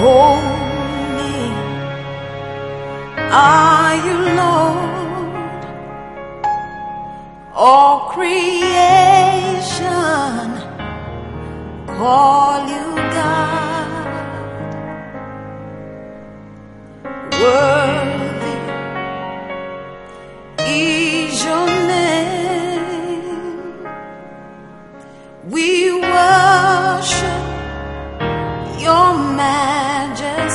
Holy are you, Lord. All creation call you God. Worthy is your name. We